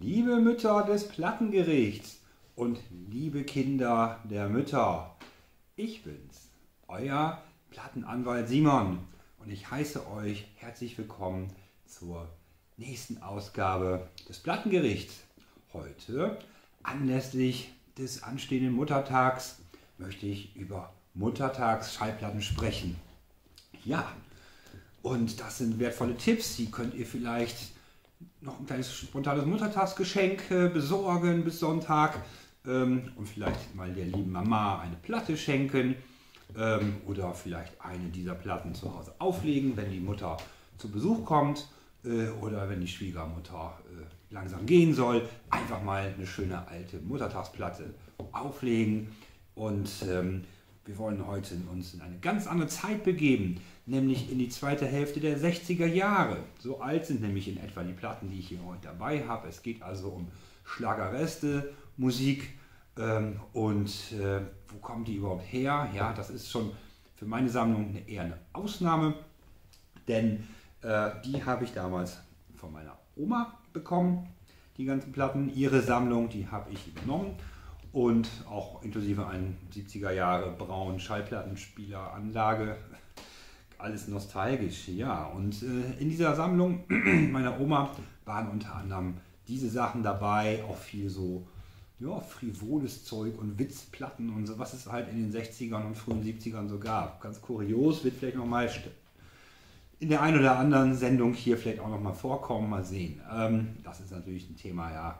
Liebe Mütter des Plattengerichts und liebe Kinder der Mütter, ich bin's, euer Plattenanwalt Simon und ich heiße euch herzlich willkommen zur nächsten Ausgabe des Plattengerichts. Heute, anlässlich des anstehenden Muttertags, möchte ich über Muttertags-Schallplatten sprechen. Ja, und das sind wertvolle Tipps, die könnt ihr vielleicht noch ein kleines spontanes Muttertagsgeschenk äh, besorgen bis Sonntag ähm, und vielleicht mal der lieben Mama eine Platte schenken ähm, oder vielleicht eine dieser Platten zu Hause auflegen, wenn die Mutter zu Besuch kommt äh, oder wenn die Schwiegermutter äh, langsam gehen soll. Einfach mal eine schöne alte Muttertagsplatte auflegen und ähm, wir wollen heute uns in eine ganz andere Zeit begeben, nämlich in die zweite Hälfte der 60er Jahre. So alt sind nämlich in etwa die Platten, die ich hier heute dabei habe. Es geht also um Schlagerreste, Musik ähm, und äh, wo kommen die überhaupt her? Ja, das ist schon für meine Sammlung eher eine Ausnahme, denn äh, die habe ich damals von meiner Oma bekommen, die ganzen Platten. Ihre Sammlung, die habe ich übernommen und auch inklusive einen 70er Jahre braunen Schallplattenspieleranlage. Alles nostalgisch, ja. Und äh, in dieser Sammlung meiner Oma waren unter anderem diese Sachen dabei, auch viel so ja, frivoles Zeug und Witzplatten und so, was es halt in den 60ern und frühen 70ern so gab. Ganz kurios, wird vielleicht nochmal in der einen oder anderen Sendung hier vielleicht auch nochmal vorkommen, mal sehen. Ähm, das ist natürlich ein Thema, ja.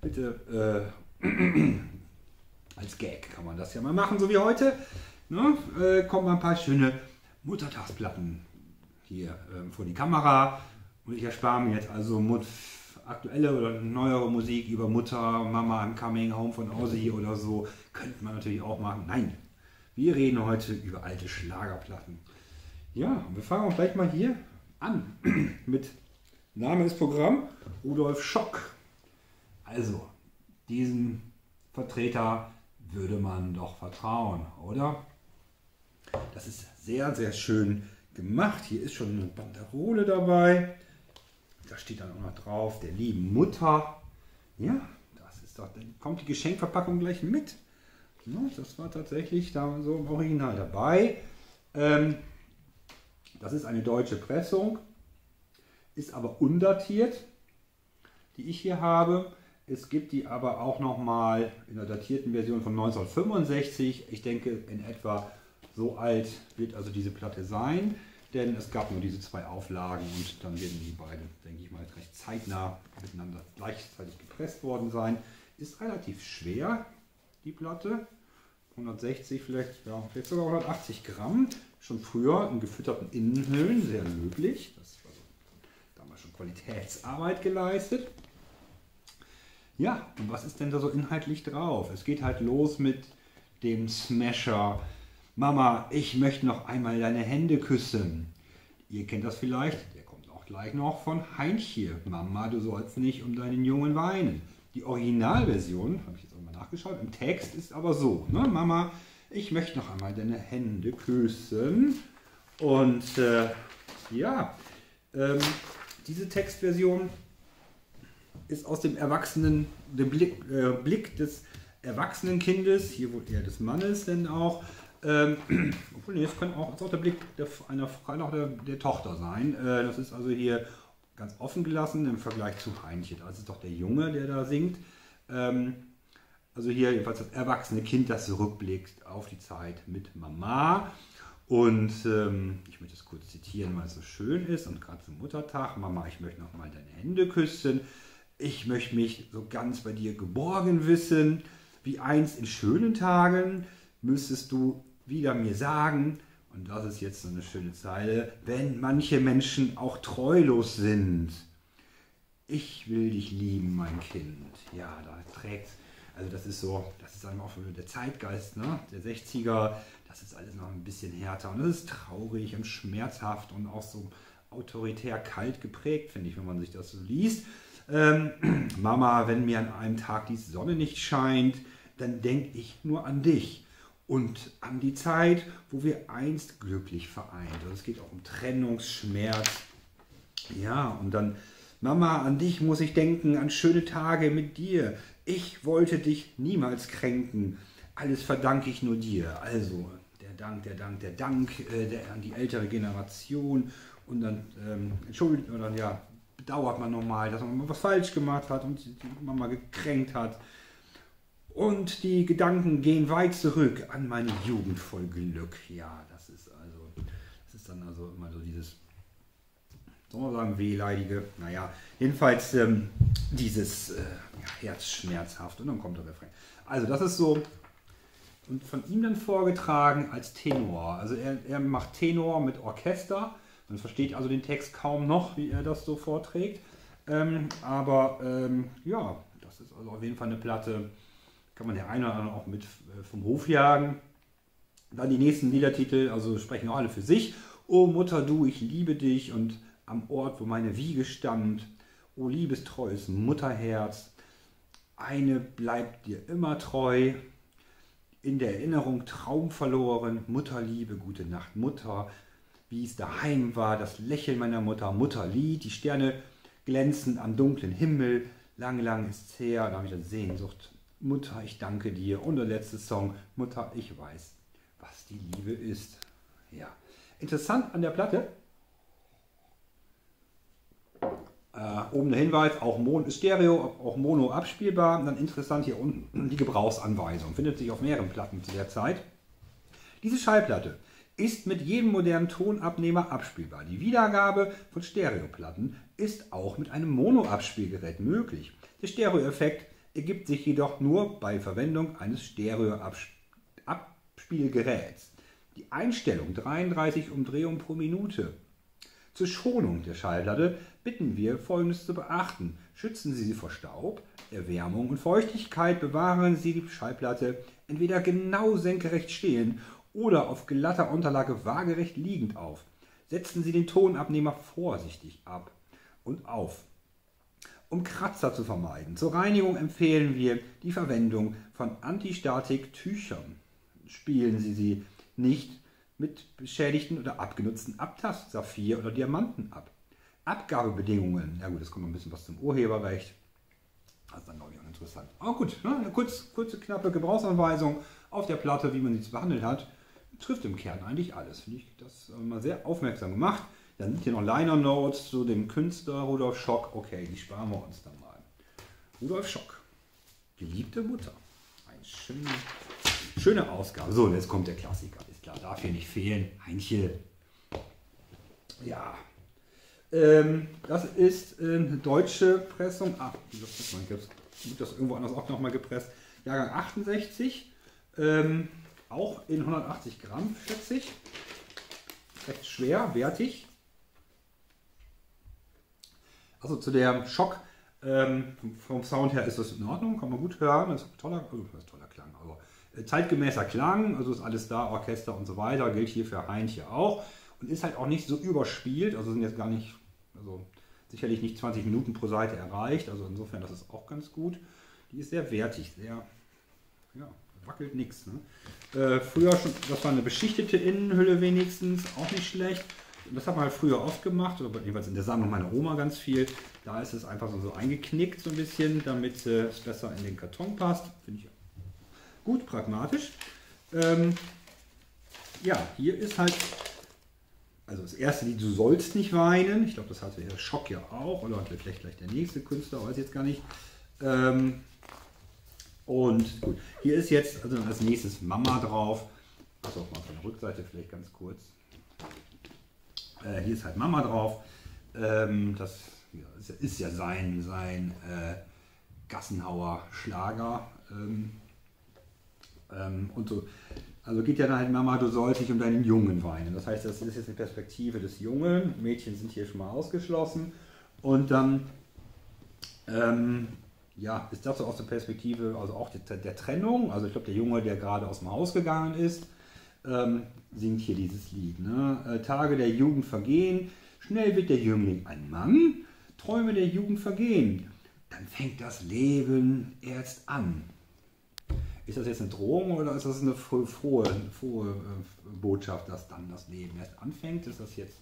Bitte äh, als Gag kann man das ja mal machen, so wie heute. Ne? Äh, kommen mal ein paar schöne Muttertagsplatten hier äh, vor die Kamera. Und ich erspare mir jetzt also Mut aktuelle oder neuere Musik über Mutter, Mama I'm Coming Home von Ozzy oder so. Könnte man natürlich auch machen. Nein, wir reden heute über alte Schlagerplatten. Ja, wir fangen auch gleich mal hier an mit Name des Programm Rudolf Schock. Also, diesem Vertreter würde man doch vertrauen, oder? Das ist sehr, sehr schön gemacht. Hier ist schon eine Banderole dabei. Da steht dann auch noch drauf, der lieben Mutter. Ja, das ist doch, dann kommt die Geschenkverpackung gleich mit. Das war tatsächlich da so im Original dabei. Ähm, das ist eine deutsche Pressung, ist aber undatiert, die ich hier habe. Es gibt die aber auch nochmal in der datierten Version von 1965. Ich denke, in etwa so alt wird also diese Platte sein, denn es gab nur diese zwei Auflagen und dann werden die beiden, denke ich mal, recht zeitnah miteinander gleichzeitig gepresst worden sein. Ist relativ schwer, die Platte. 160, vielleicht, ja, vielleicht sogar 180 Gramm. Schon früher in gefütterten Innenhüllen, sehr löblich. Das war so damals schon Qualitätsarbeit geleistet. Ja, und was ist denn da so inhaltlich drauf? Es geht halt los mit dem Smasher. Mama, ich möchte noch einmal deine Hände küssen. Ihr kennt das vielleicht, der kommt auch gleich noch von Heinche. Mama, du sollst nicht um deinen Jungen weinen. Die Originalversion, habe ich jetzt auch mal nachgeschaut, im Text ist aber so. Ne? Mama, ich möchte noch einmal deine Hände küssen. Und äh, ja, ähm, diese Textversion ist aus dem Erwachsenen, dem Blick, äh, Blick des erwachsenen Kindes, hier wohl eher des Mannes denn auch, ähm, obwohl es kann auch, auch der Blick der, einer Frau, auch der, der Tochter sein. Äh, das ist also hier ganz offen gelassen im Vergleich zu Heinchen. Das ist doch der Junge, der da singt. Ähm, also hier jedenfalls das erwachsene Kind, das zurückblickt auf die Zeit mit Mama. Und ähm, ich möchte es kurz zitieren, weil es so schön ist und gerade zum Muttertag. Mama, ich möchte noch mal deine Hände küssen ich möchte mich so ganz bei dir geborgen wissen, wie einst in schönen Tagen müsstest du wieder mir sagen, und das ist jetzt so eine schöne Zeile, wenn manche Menschen auch treulos sind. Ich will dich lieben, mein Kind. Ja, da trägt, also das ist so, das ist einfach auch der Zeitgeist ne? der 60er, das ist alles noch ein bisschen härter und das ist traurig und schmerzhaft und auch so autoritär kalt geprägt, finde ich, wenn man sich das so liest. Ähm, Mama, wenn mir an einem Tag die Sonne nicht scheint, dann denke ich nur an dich und an die Zeit, wo wir einst glücklich vereint. Also es geht auch um Trennungsschmerz. Ja, und dann Mama, an dich muss ich denken, an schöne Tage mit dir. Ich wollte dich niemals kränken. Alles verdanke ich nur dir. Also, der Dank, der Dank, der Dank äh, der, an die ältere Generation. Und dann ähm, entschuldigt oder ja, bedauert man nochmal, dass man was falsch gemacht hat und die Mama gekränkt hat. Und die Gedanken gehen weit zurück an meine Jugend voll Glück. Ja, das ist also, das ist dann also immer so dieses, soll man sagen, wehleidige, naja, jedenfalls ähm, dieses äh, ja, herzschmerzhaft und dann kommt der Refrain. Also das ist so, und von ihm dann vorgetragen als Tenor. Also er, er macht Tenor mit Orchester, man versteht also den Text kaum noch, wie er das so vorträgt. Ähm, aber ähm, ja, das ist also auf jeden Fall eine Platte, kann man der eine oder andere auch mit äh, vom Hof jagen. Dann die nächsten Liedertitel, also sprechen auch alle für sich. O Mutter, du, ich liebe dich und am Ort, wo meine Wiege stand, o liebestreues Mutterherz, eine bleibt dir immer treu, in der Erinnerung Traum verloren, Mutterliebe, gute Nacht, Mutter, wie es daheim war, das Lächeln meiner Mutter, Mutterlied, die Sterne glänzen am dunklen Himmel, lang, lang ist's her, da habe ich dann Sehnsucht Mutter, ich danke dir. Und der letzte Song, Mutter, ich weiß, was die Liebe ist. Ja, interessant an der Platte. Äh, oben der Hinweis, auch Mon Stereo, auch Mono abspielbar. Und dann interessant hier unten die Gebrauchsanweisung. Findet sich auf mehreren Platten zu der Zeit. Diese Schallplatte ist mit jedem modernen Tonabnehmer abspielbar. Die Wiedergabe von Stereoplatten ist auch mit einem Mono-Abspielgerät möglich. Der Stereo-Effekt ergibt sich jedoch nur bei Verwendung eines Stereo-Abspielgeräts. Die Einstellung 33 Umdrehungen pro Minute. Zur Schonung der Schallplatte bitten wir Folgendes zu beachten. Schützen Sie sie vor Staub, Erwärmung und Feuchtigkeit, bewahren Sie die Schallplatte entweder genau senkrecht stehen oder auf glatter Unterlage waagerecht liegend auf. Setzen Sie den Tonabnehmer vorsichtig ab und auf um Kratzer zu vermeiden. Zur Reinigung empfehlen wir die Verwendung von Antistatik-Tüchern. Spielen Sie sie nicht mit beschädigten oder abgenutzten Abtast, Saphir oder Diamanten ab. Abgabebedingungen, ja gut, das kommt ein bisschen was zum Urheberrecht. Das ist dann, glaube ich, auch interessant. Aber gut, ne, eine kurz, kurze, knappe Gebrauchsanweisung auf der Platte, wie man sie zu behandelt hat. Trifft im Kern eigentlich alles. Finde ich das mal sehr aufmerksam gemacht. Dann sind hier noch Liner Notes zu dem Künstler Rudolf Schock. Okay, die sparen wir uns dann mal. Rudolf Schock. Geliebte Mutter. Eine schöne, schöne Ausgabe. So, jetzt kommt der Klassiker. Ist klar, darf hier nicht fehlen. Heinche. Ja. Ähm, das ist eine deutsche Pressung. Ach, gibt das irgendwo anders auch nochmal gepresst. Jahrgang 68. Ähm, auch in 180 Gramm, schätze ich. Recht schwer, wertig. Also zu der Schock ähm, vom Sound her ist das in Ordnung, kann man gut hören. Das ist toller, also ist toller Klang. Also, äh, zeitgemäßer Klang, also ist alles da, Orchester und so weiter, gilt hier für Heinz hier auch. Und ist halt auch nicht so überspielt, also sind jetzt gar nicht, also sicherlich nicht 20 Minuten pro Seite erreicht, also insofern das ist auch ganz gut. Die ist sehr wertig, sehr, ja, wackelt nichts. Ne? Äh, früher schon, das war eine beschichtete Innenhülle wenigstens, auch nicht schlecht das hat man halt früher oft gemacht, oder jedenfalls in der Sammlung meiner Oma ganz viel. Da ist es einfach so, so eingeknickt so ein bisschen, damit äh, es besser in den Karton passt. Finde ich gut, pragmatisch. Ähm, ja, hier ist halt, also das erste Lied, du sollst nicht weinen. Ich glaube, das hatte der Schock ja auch, oder vielleicht gleich der nächste Künstler, weiß ich jetzt gar nicht. Ähm, und gut, hier ist jetzt also als nächstes Mama drauf. Achso, mal von der Rückseite vielleicht ganz kurz. Äh, hier ist halt Mama drauf. Ähm, das ja, ist ja sein, sein äh, Gassenhauer Schlager. Ähm, ähm, und so. Also geht ja dann halt, Mama, du sollst dich um deinen Jungen weinen. Das heißt, das ist jetzt eine Perspektive des Jungen. Mädchen sind hier schon mal ausgeschlossen. Und dann, ähm, ja, ist das so aus der Perspektive, also auch der, der Trennung. Also ich glaube, der Junge, der gerade aus dem Haus gegangen ist, ähm, singt hier dieses Lied. Ne? Äh, Tage der Jugend vergehen, schnell wird der Jüngling ein Mann, Träume der Jugend vergehen, dann fängt das Leben erst an. Ist das jetzt eine Drohung oder ist das eine frohe, frohe, äh, Botschaft, dass dann das Leben erst anfängt? Ist das jetzt,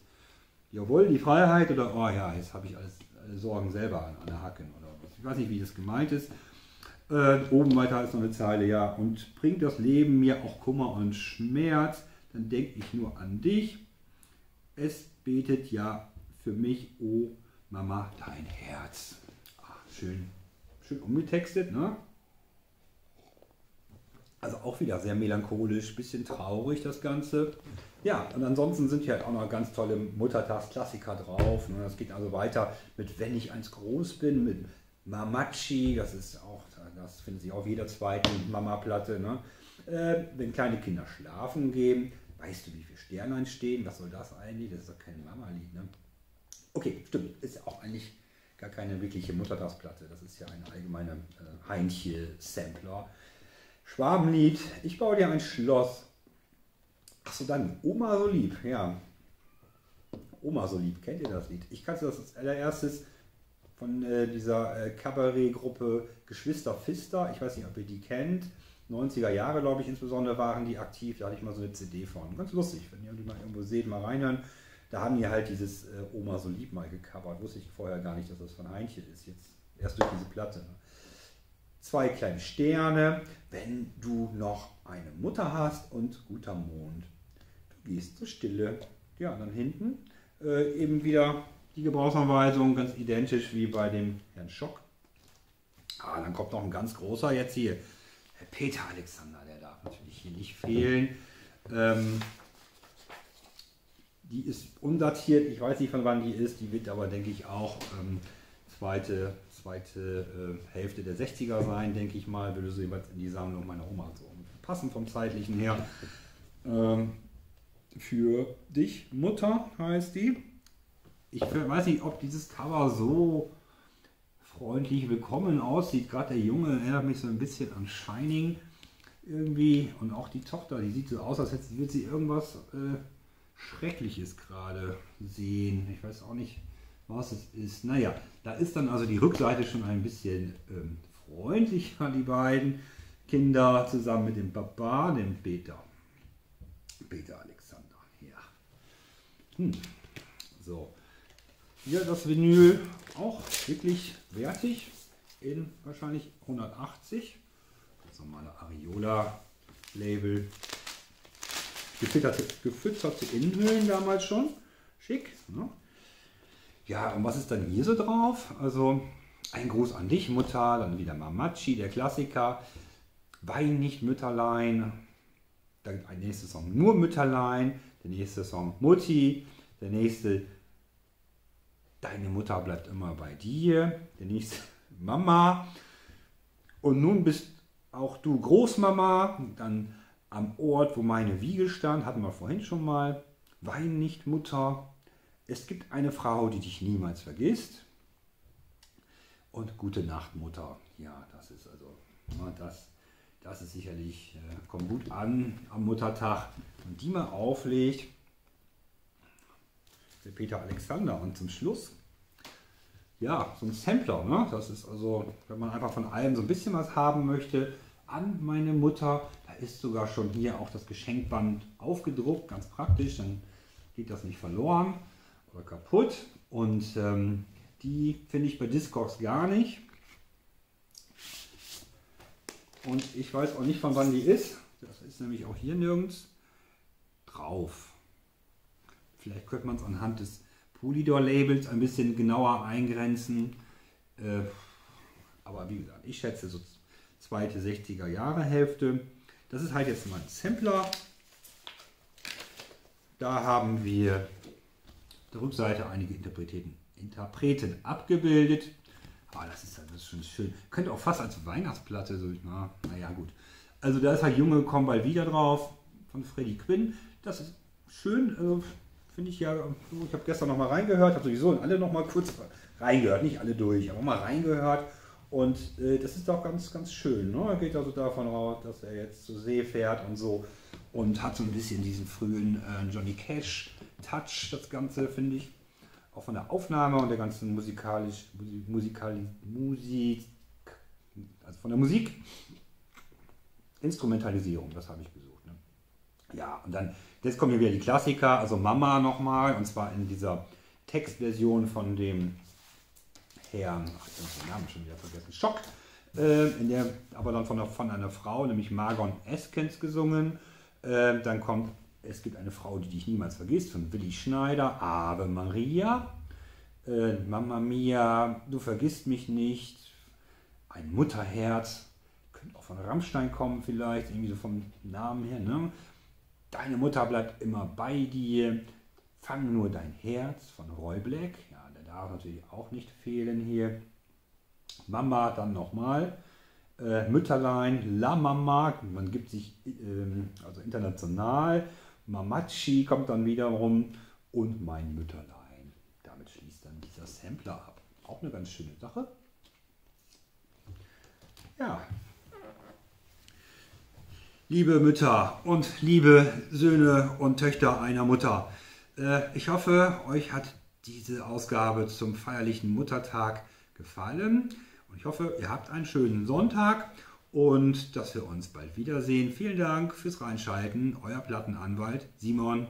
jawohl, die Freiheit oder, oh ja, jetzt habe ich alles Sorgen selber an, an der Hacken. Oder ich weiß nicht, wie das gemeint ist. Äh, oben weiter ist noch eine Zeile, ja. Und bringt das Leben mir auch Kummer und Schmerz, dann denke ich nur an dich. Es betet ja für mich, oh Mama, dein Herz. Ach, schön, schön umgetextet, ne? Also auch wieder sehr melancholisch, bisschen traurig das Ganze. Ja, und ansonsten sind hier halt auch noch ganz tolle Muttertagsklassiker drauf. Ne? Das geht also weiter mit Wenn ich eins groß bin, mit Mamachi, das ist auch, das findet sich auf jeder zweiten Mama-Platte. Ne? Äh, wenn kleine Kinder schlafen gehen, weißt du, wie viele Sterne entstehen? Was soll das eigentlich? Das ist doch kein Mama-Lied. Ne? Okay, stimmt, ist auch eigentlich gar keine wirkliche Muttertagsplatte. Das ist ja ein allgemeiner äh, Heinche-Sampler. Schwabenlied, ich baue dir ein Schloss. Achso, dann Oma so lieb, ja. Oma so lieb, kennt ihr das Lied? Ich kannte das als allererstes von äh, dieser äh, Kabarettgruppe Geschwister Pfister. Ich weiß nicht, ob ihr die kennt. 90er Jahre, glaube ich, insbesondere waren die aktiv. Da hatte ich mal so eine CD von. Ganz lustig, wenn ihr die mal irgendwo seht, mal reinhören. Da haben die halt dieses äh, Oma so lieb mal gecovert. Wusste ich vorher gar nicht, dass das von Heinche ist. Jetzt erst durch diese Platte. Ne? Zwei kleine Sterne, wenn du noch eine Mutter hast und guter Mond. Du gehst zur Stille. Ja, und dann hinten äh, eben wieder die Gebrauchsanweisung, ganz identisch wie bei dem Herrn Schock. Ah, dann kommt noch ein ganz großer jetzt hier. Herr Peter Alexander, der darf natürlich hier nicht fehlen. Ähm, die ist undatiert, ich weiß nicht von wann die ist, die wird aber, denke ich, auch ähm, zweite, zweite äh, Hälfte der 60er sein, denke ich mal, würde so jemand in die Sammlung meiner Oma so passen vom zeitlichen her. Ähm, für dich, Mutter heißt die. Ich weiß nicht, ob dieses Cover so freundlich willkommen aussieht. Gerade der Junge erinnert mich so ein bisschen an Shining irgendwie. Und auch die Tochter, die sieht so aus, als hätte sie irgendwas äh, Schreckliches gerade sehen. Ich weiß auch nicht, was es ist. Naja, da ist dann also die Rückseite schon ein bisschen ähm, freundlicher, die beiden Kinder zusammen mit dem Papa, dem Peter. Peter Alexander, ja. Hm. So. Hier das Vinyl auch wirklich wertig in wahrscheinlich 180. Das normale Ariola-Label. Gefütterte, gefütterte Innenhüllen damals schon. Schick. Ne? Ja, und was ist dann hier so drauf? Also ein Gruß an dich, Mutter, dann wieder Mamachi, der Klassiker. Wein nicht Mütterlein. Dann ein nächster Song nur Mütterlein. Der nächste Song Mutti. Der nächste Deine Mutter bleibt immer bei dir. Der nächste Mama. Und nun bist auch du Großmama. Dann am Ort, wo meine Wiege stand, hatten wir vorhin schon mal. Wein nicht, Mutter. Es gibt eine Frau, die dich niemals vergisst. Und gute Nacht, Mutter. Ja, das ist also, das, das ist sicherlich, äh, kommt gut an am Muttertag. Und die mal auflegt, der Peter Alexander. Und zum Schluss, ja, so ein Sampler. Ne? Das ist also, wenn man einfach von allem so ein bisschen was haben möchte, an meine Mutter. Da ist sogar schon hier auch das Geschenkband aufgedruckt, ganz praktisch, dann geht das nicht verloren oder kaputt. Und ähm, die finde ich bei Discogs gar nicht. Und ich weiß auch nicht, von wann die ist. Das ist nämlich auch hier nirgends drauf. Vielleicht könnte man es anhand des Polydor-Labels ein bisschen genauer eingrenzen. Äh, aber wie gesagt, ich schätze so zweite 60er Jahre Hälfte. Das ist halt jetzt mal ein Sampler. Da haben wir auf der Rückseite einige Interpreten, Interpreten abgebildet. Aber das ist, das ist schon schön. Könnte auch fast als Weihnachtsplatte so, na, naja gut. Also da ist halt Junge kommen bald wieder drauf von Freddy Quinn. Das ist schön, also finde ich ja, ich habe gestern noch mal reingehört, habe sowieso alle noch mal kurz reingehört, nicht alle durch, aber mal reingehört und äh, das ist doch ganz, ganz schön. Ne? Er geht also davon aus, dass er jetzt zur See fährt und so. Und hat so ein bisschen diesen frühen äh, Johnny Cash-Touch, das Ganze, finde ich. Auch von der Aufnahme und der ganzen musikalisch, musikal, Musik, also von der Musik. Instrumentalisierung, das habe ich gesucht. Ne? Ja, und dann, jetzt kommen hier wieder die Klassiker, also Mama nochmal, und zwar in dieser Textversion von dem Herrn, ach, ich habe den Namen schon wieder vergessen, Schock, äh, in der, aber dann von, einer, von einer Frau, nämlich Margon Eskens gesungen. Äh, dann kommt Es gibt eine Frau, die dich niemals vergisst, von Willi Schneider, Ave Maria. Äh, Mama Mia, du vergisst mich nicht. Ein Mutterherz, könnte auch von Rammstein kommen vielleicht, irgendwie so vom Namen her. Ne? Deine Mutter bleibt immer bei dir. Fang nur dein Herz von Roy Black. Ja, der darf natürlich auch nicht fehlen hier. Mama dann nochmal. Äh, Mütterlein, La Mama, man gibt sich ähm, also international. Mamachi kommt dann wiederum und mein Mütterlein. Damit schließt dann dieser Sampler ab. Auch eine ganz schöne Sache. Ja. Liebe Mütter und liebe Söhne und Töchter einer Mutter, äh, ich hoffe, euch hat diese Ausgabe zum feierlichen Muttertag gefallen. Und ich hoffe, ihr habt einen schönen Sonntag und dass wir uns bald wiedersehen. Vielen Dank fürs Reinschalten. Euer Plattenanwalt Simon.